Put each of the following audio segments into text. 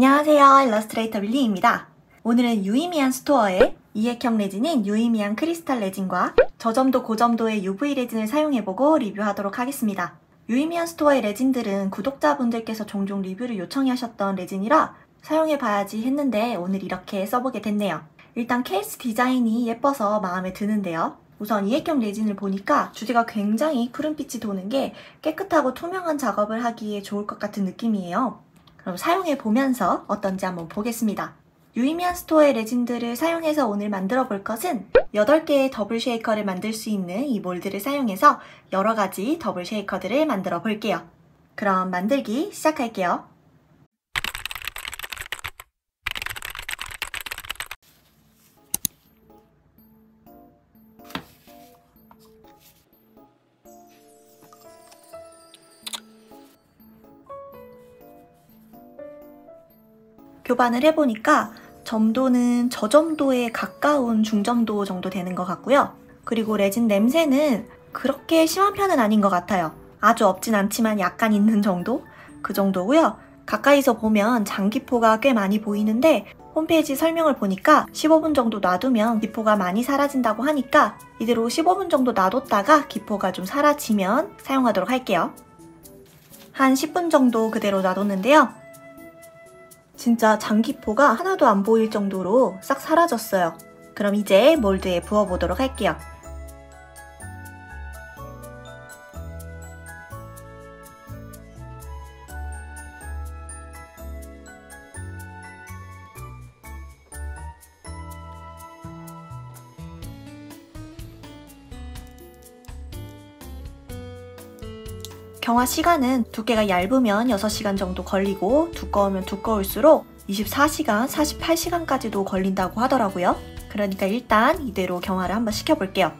안녕하세요. 일러스트레이터 밀리입니다. 오늘은 유의미한 스토어의 이액형 레진인 유의미한 크리스탈 레진과 저점도 고점도의 UV 레진을 사용해보고 리뷰하도록 하겠습니다. 유의미한 스토어의 레진들은 구독자분들께서 종종 리뷰를 요청해 하셨던 레진이라 사용해봐야지 했는데 오늘 이렇게 써보게 됐네요. 일단 케이스 디자인이 예뻐서 마음에 드는데요. 우선 이액형 레진을 보니까 주제가 굉장히 푸른빛이 도는 게 깨끗하고 투명한 작업을 하기에 좋을 것 같은 느낌이에요. 그럼 사용해 보면서 어떤지 한번 보겠습니다. 유의미한 스토어의 레진들을 사용해서 오늘 만들어 볼 것은 8개의 더블 쉐이커를 만들 수 있는 이 몰드를 사용해서 여러 가지 더블 쉐이커들을 만들어 볼게요. 그럼 만들기 시작할게요. 교반을 해보니까 점도는 저점도에 가까운 중점도 정도 되는 것 같고요. 그리고 레진 냄새는 그렇게 심한 편은 아닌 것 같아요. 아주 없진 않지만 약간 있는 정도? 그 정도고요. 가까이서 보면 장기포가 꽤 많이 보이는데 홈페이지 설명을 보니까 15분 정도 놔두면 기포가 많이 사라진다고 하니까 이대로 15분 정도 놔뒀다가 기포가 좀 사라지면 사용하도록 할게요. 한 10분 정도 그대로 놔뒀는데요. 진짜 장기포가 하나도 안 보일 정도로 싹 사라졌어요. 그럼 이제 몰드에 부어보도록 할게요. 경화 시간은 두께가 얇으면 6시간 정도 걸리고 두꺼우면 두꺼울수록 24시간, 48시간까지도 걸린다고 하더라고요. 그러니까 일단 이대로 경화를 한번 시켜볼게요.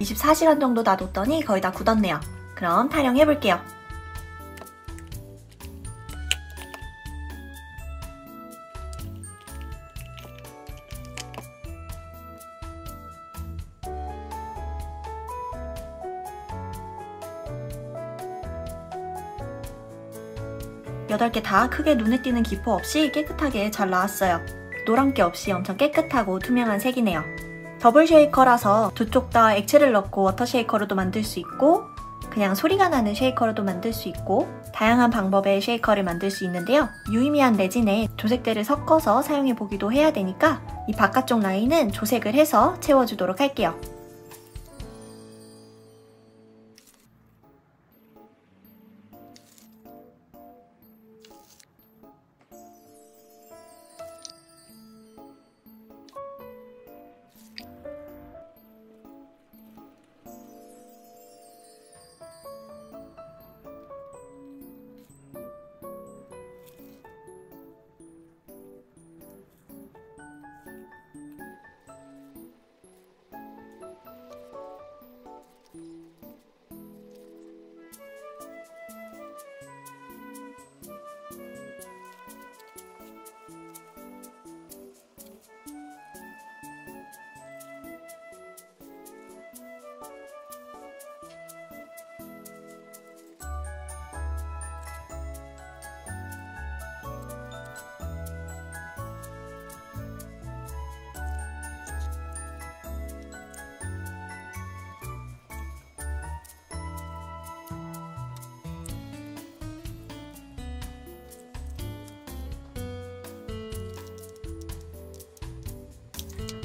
24시간 정도 놔뒀더니 거의 다 굳었네요. 그럼 타령해볼게요. 8개 다 크게 눈에 띄는 기포 없이 깨끗하게 잘 나왔어요. 노란기 없이 엄청 깨끗하고 투명한 색이네요. 더블 쉐이커라서 두 쪽 다 액체를 넣고 워터 쉐이커로도 만들 수 있고 그냥 소리가 나는 쉐이커로도 만들 수 있고 다양한 방법의 쉐이커를 만들 수 있는데요. 유의미한 레진에 조색제를 섞어서 사용해 보기도 해야 되니까 이 바깥쪽 라인은 조색을 해서 채워주도록 할게요.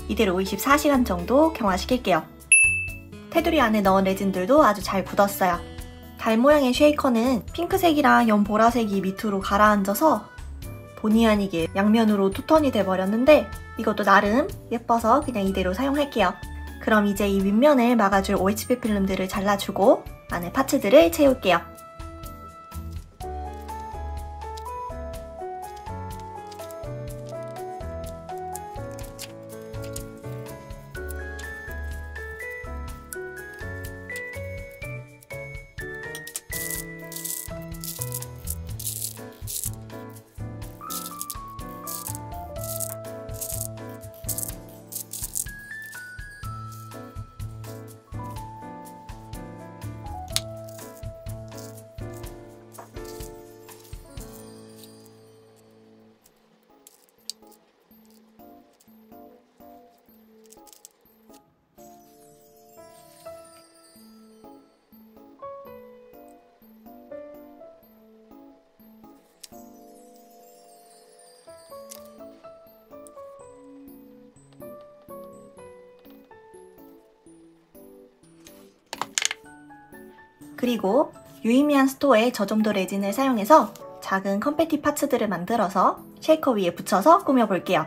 이대로 24시간 정도 경화시킬게요. 테두리 안에 넣은 레진들도 아주 잘 굳었어요. 달 모양의 쉐이커는 핑크색이랑 연 보라색이 밑으로 가라앉아서 본의 아니게 양면으로 투턴이 돼버렸는데 이것도 나름 예뻐서 그냥 이대로 사용할게요. 그럼 이제 이 윗면을 막아줄 OHP 필름들을 잘라주고 안에 파츠들을 채울게요. 그리고 유의미한 스토어의 저점도 레진을 사용해서 작은 confetti parts들을 만들어서 쉐이커 위에 붙여서 꾸며볼게요.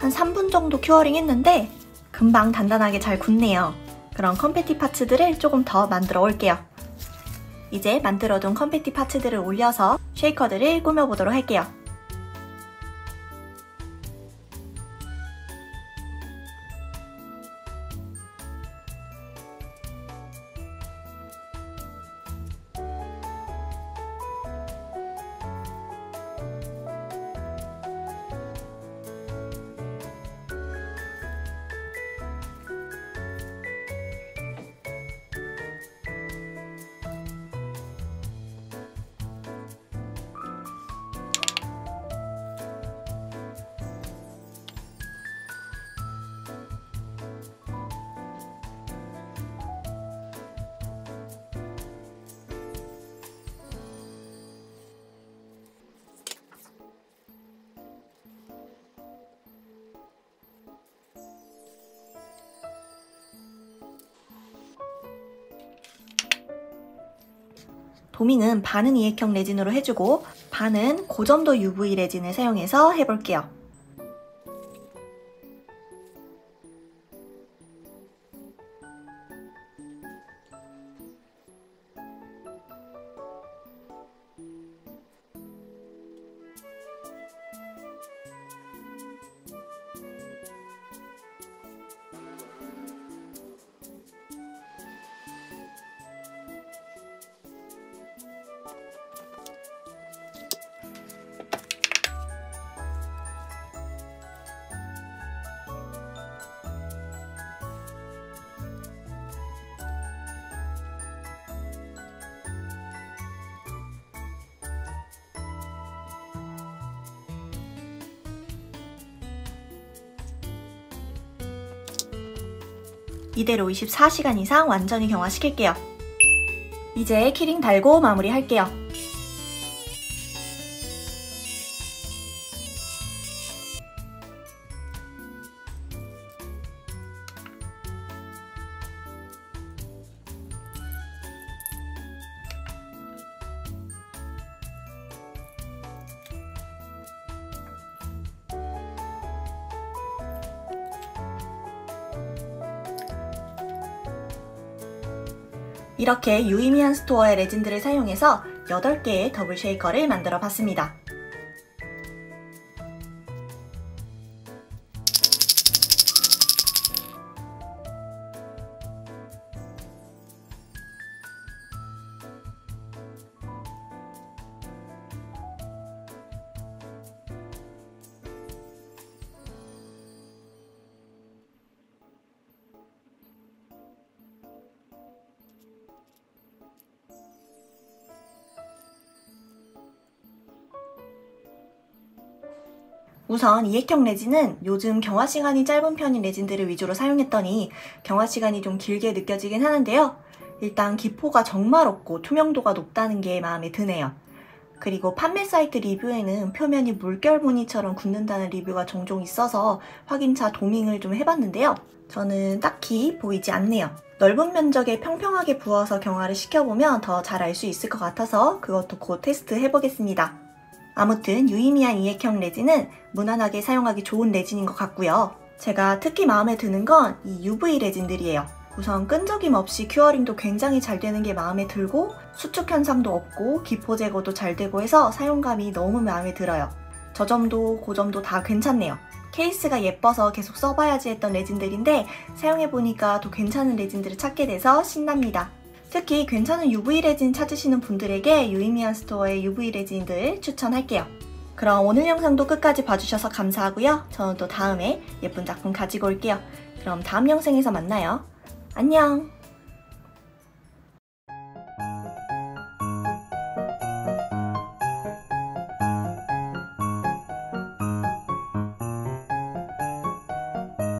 한 3분 정도 curing 했는데 금방 단단하게 잘 굳네요. 그럼 confetti parts들을 조금 더 만들어 올게요. 이제 만들어둔 confetti parts들을 올려서 쉐이커들을 꾸며보도록 할게요. 도밍은 반은 이액형 레진으로 해주고 반은 고점도 UV 레진을 사용해서 해볼게요. 이대로 24시간 이상 완전히 경화시킬게요. 이제 키링 달고 마무리할게요. 이렇게 유의미한 스토어의 레진들을 사용해서 8개의 더블 쉐이커를 만들어 봤습니다. 우선 이액형 레진은 요즘 경화 시간이 짧은 편인 레진들을 위주로 사용했더니 경화 시간이 좀 길게 느껴지긴 하는데요. 일단 기포가 정말 없고 투명도가 높다는 게 마음에 드네요. 그리고 판매 사이트 리뷰에는 표면이 물결 무늬처럼 굳는다는 리뷰가 종종 있어서 확인차 도밍을 좀 해봤는데요. 저는 딱히 보이지 않네요. 넓은 면적에 평평하게 부어서 경화를 시켜보면 더 잘 알 수 있을 것 같아서 그것도 곧 테스트 해보겠습니다. 아무튼 유의미한 이액형 레진은 무난하게 사용하기 좋은 레진인 것 같고요. 제가 특히 마음에 드는 건 이 UV 레진들이에요. 우선 끈적임 없이 curing도 굉장히 잘 되는 게 마음에 들고 수축 현상도 없고 기포 제거도 잘 되고 해서 사용감이 너무 마음에 들어요. 저 점도 고 점도 다 괜찮네요. 케이스가 예뻐서 계속 써봐야지 했던 레진들인데 사용해보니까 더 괜찮은 레진들을 찾게 돼서 신납니다. 특히 괜찮은 UV 레진 찾으시는 분들에게 유의미한 스토어의 UV 레진들 추천할게요. 그럼 오늘 영상도 끝까지 봐주셔서 감사하고요. 저는 또 다음에 예쁜 작품 가지고 올게요. 그럼 다음 영상에서 만나요. 안녕!